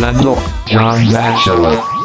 mezclando John Bachelor.